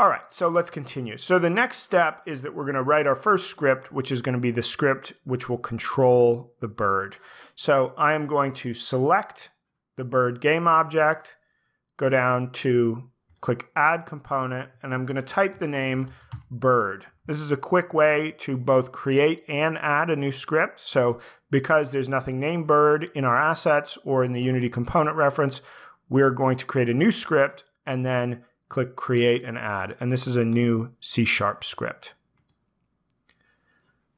All right, so let's continue. So the next step is that we're going to write our first script, which is going to be the script which will control the bird. So I am going to select the bird game object, go down to click add component, and I'm going to type the name bird. This is a quick way to both create and add a new script. So because there's nothing named bird in our assets or in the Unity component reference, we're going to create a new script and then click create and add. And this is a new C sharp script.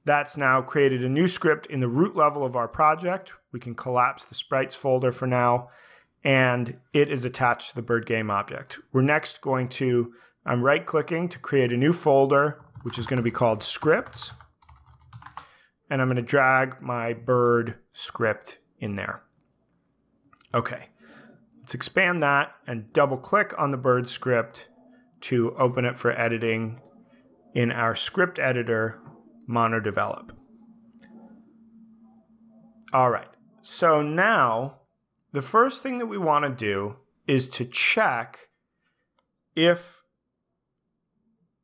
That's now created a new script in the root level of our project. We can collapse the sprites folder for now, and it is attached to the bird game object. We're next going to, I'm right clicking to create a new folder, which is going to be called scripts. And I'm going to drag my bird script in there. Okay, let's expand that and double click on the bird script to open it for editing in our script editor MonoDevelop. All right, so now the first thing that we want to do is to check if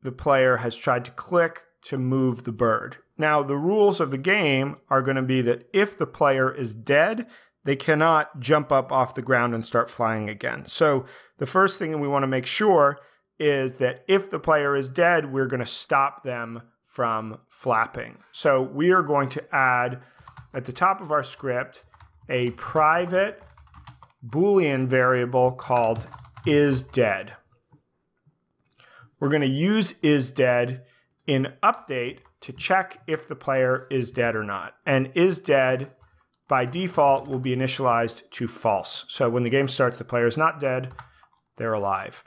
the player has tried to click to move the bird. Now, the rules of the game are going to be that if the player is dead, they cannot jump up off the ground and start flying again. So, the first thing we want to make sure is that if the player is dead, we're going to stop them from flapping. So we are going to add at the top of our script a private Boolean variable called is dead. We're going to use is dead in update to check if the player is dead or not. And is dead by default will be initialized to false. So when the game starts, the player is not dead, they're alive.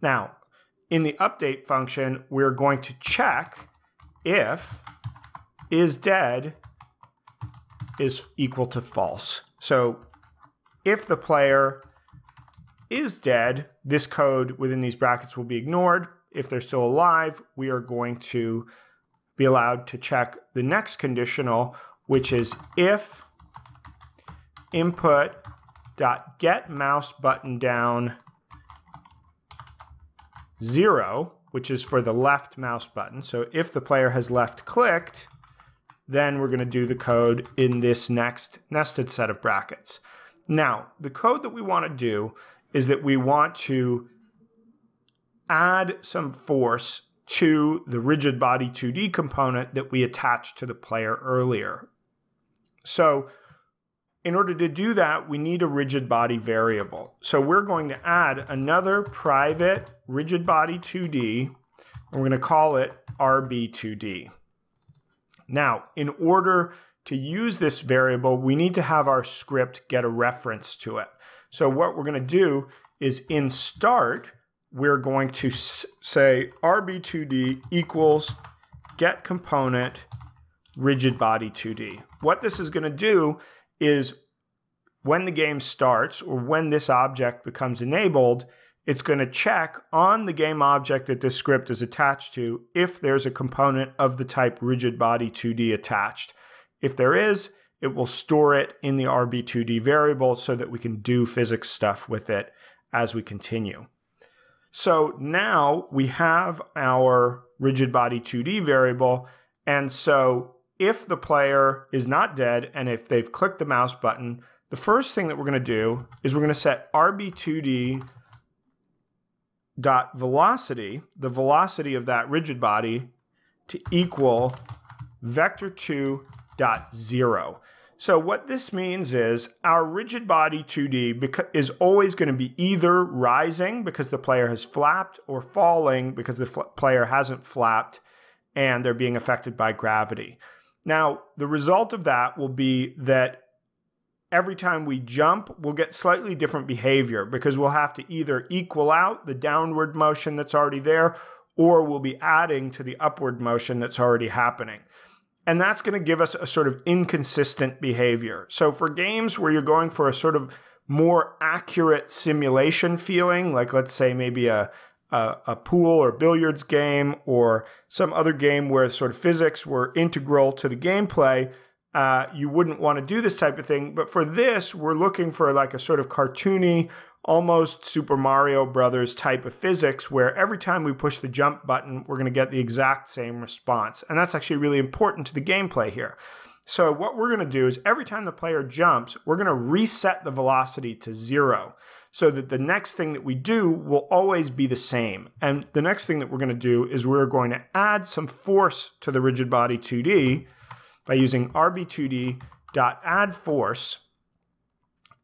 Now, in the update function, we're going to check if is dead is equal to false. So if the player is dead, this code within these brackets will be ignored. If they're still alive, we are going to be allowed to check the next conditional, which is if input dot get mouse button down zero which is for the left mouse button. So if the player has left clicked, then we're going to do the code in this next nested set of brackets. Now, the code that we want to do is that we want to add some force to the rigid body 2D component that we attached to the player earlier. So in order to do that, we need a rigid body variable. So we're going to add another private rigid body 2D, and we're going to call it RB2D. Now, in order to use this variable, we need to have our script get a reference to it. So what we're going to do is in start, we're going to say RB2D equals get component rigid body 2D. What this is going to do is when the game starts or when this object becomes enabled, it's going to check on the game object that this script is attached to if there's a component of the type rigid body 2D attached. If there is, it will store it in the RB2D variable so that we can do physics stuff with it as we continue. So now we have our rigid body 2D variable. And so if the player is not dead and if they've clicked the mouse button, the first thing that we're going to do is we're going to set RB2D dot velocity, the velocity of that rigid body, to equal vector2 dot zero. So what this means is our rigid body 2D is always going to be either rising because the player has flapped or falling because the player hasn't flapped and they're being affected by gravity. Now, the result of that will be that every time we jump, we'll get slightly different behavior because we'll have to either equal out the downward motion that's already there or we'll be adding to the upward motion that's already happening. And that's going to give us a sort of inconsistent behavior. So for games where you're going for a sort of more accurate simulation feeling, like let's say maybe a, a, a, pool or billiards game or some other game where sort of physics were integral to the gameplay, uh, you wouldn't want to do this type of thing. But for this, we're looking for like a sort of cartoony, almost Super Mario Brothers type of physics where every time we push the jump button, we're going to get the exact same response. And that's actually really important to the gameplay here. So what we're going to do is every time the player jumps, we're going to reset the velocity to zero so that the next thing that we do will always be the same. And the next thing that we're going to do is we're going to add some force to the rigid body 2D by using rb2d.addForce.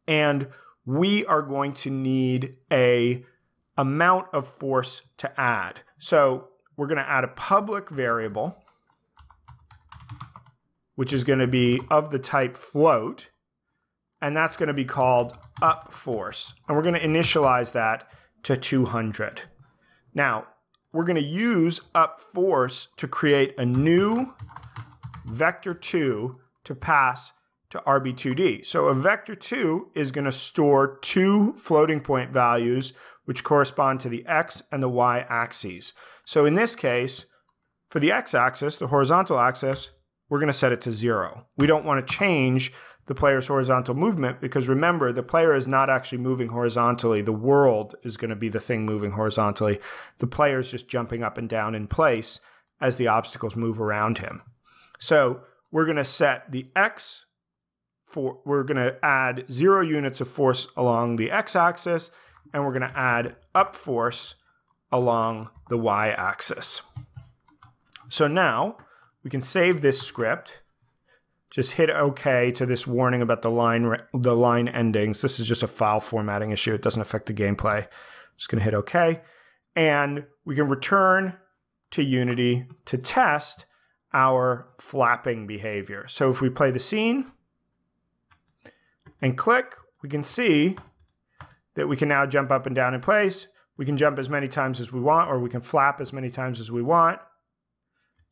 And we are going to need a amount of force to add. So we're going to add a public variable, which is going to be of the type float, and that's going to be called up force. And we're going to initialize that to 200. Now, we're going to use up force to create a new vector 2 to pass to RB2D. So a vector 2 is going to store two floating point values which correspond to the x and the y axes. So in this case, for the x axis, the horizontal axis, we're going to set it to 0. We don't want to change the player's horizontal movement because remember, the player is not actually moving horizontally. The world is going to be the thing moving horizontally. The player is just jumping up and down in place as the obstacles move around him. So we're going to set the x for we're going to add zero units of force along the x-axis, and we're going to add up force along the y-axis. So now we can save this script. Just hit OK to this warning about the line the line endings. This is just a file formatting issue. It doesn't affect the gameplay. Just going to hit OK, and we can return to Unity to test our flapping behavior. So if we play the scene, and click, we can see that we can now jump up and down in place. We can jump as many times as we want, or we can flap as many times as we want,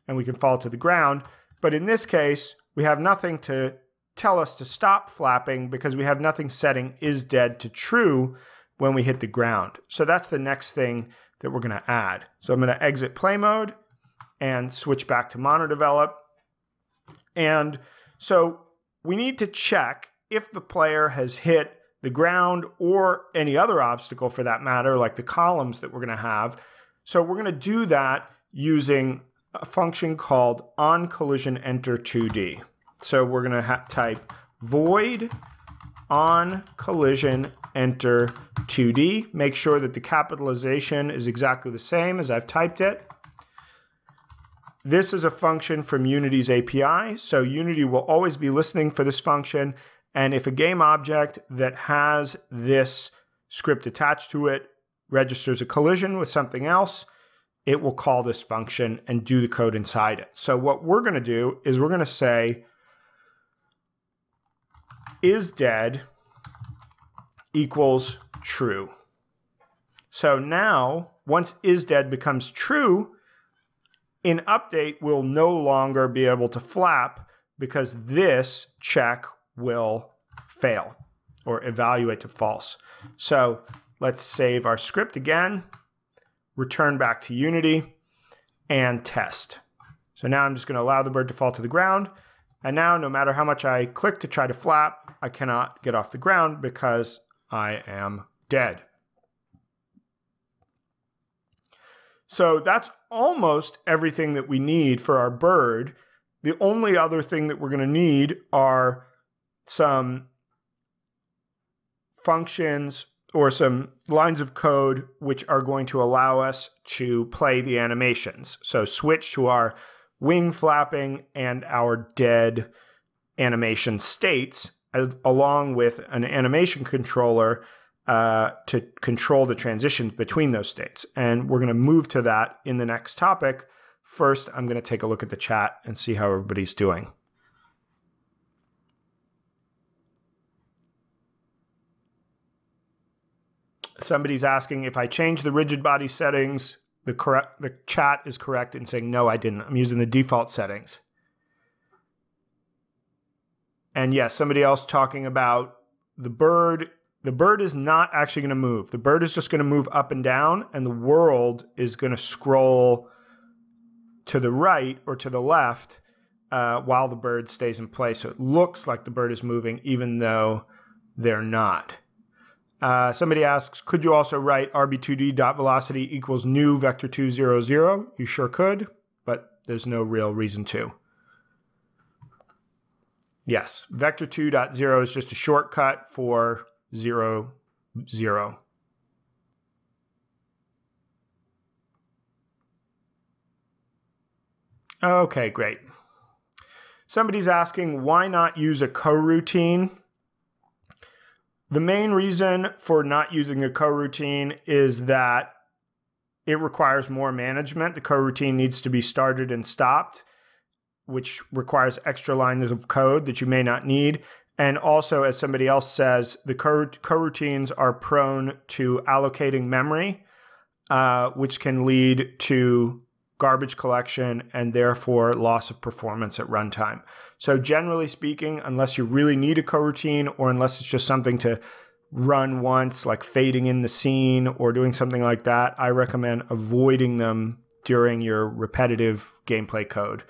and we can fall to the ground. But in this case, we have nothing to tell us to stop flapping because we have nothing setting is dead to true when we hit the ground. So that's the next thing that we're going to add. So I'm going to exit play mode and switch back to monodevelop. And so we need to check if the player has hit the ground or any other obstacle for that matter, like the columns that we're going to have. So we're going to do that using a function called on collision enter 2D. So we're going to type void on collision enter 2D. Make sure that the capitalization is exactly the same as I've typed it. This is a function from Unity's API, so Unity will always be listening for this function and if a game object that has this script attached to it registers a collision with something else, it will call this function and do the code inside it. So what we're going to do is we're going to say is dead equals true. So now, once is dead becomes true, in update, we'll no longer be able to flap because this check will fail or evaluate to false. So let's save our script again, return back to Unity, and test. So now I'm just going to allow the bird to fall to the ground. And now, no matter how much I click to try to flap, I cannot get off the ground because I am dead. So that's almost everything that we need for our bird. The only other thing that we're going to need are some functions or some lines of code which are going to allow us to play the animations. So switch to our wing flapping and our dead animation states along with an animation controller uh, to control the transitions between those states. And we're going to move to that in the next topic. First, I'm going to take a look at the chat and see how everybody's doing. somebody's asking if I change the rigid body settings, the correct the chat is correct in saying no, I didn't. I'm using the default settings. And yes, somebody else talking about the bird. The bird is not actually going to move. The bird is just going to move up and down, and the world is going to scroll to the right or to the left uh, while the bird stays in place. So it looks like the bird is moving, even though they're not. Uh, somebody asks, could you also write rb2d.velocity equals new vector200? You sure could, but there's no real reason to. Yes, vector2.0 is just a shortcut for 0, 0. Okay, great. Somebody's asking, why not use a coroutine? The main reason for not using a coroutine is that it requires more management. The coroutine needs to be started and stopped, which requires extra lines of code that you may not need. And also, as somebody else says, the coroutines are prone to allocating memory, uh, which can lead to garbage collection, and therefore loss of performance at runtime. So, generally speaking, unless you really need a coroutine or unless it's just something to run once, like fading in the scene or doing something like that, I recommend avoiding them during your repetitive gameplay code.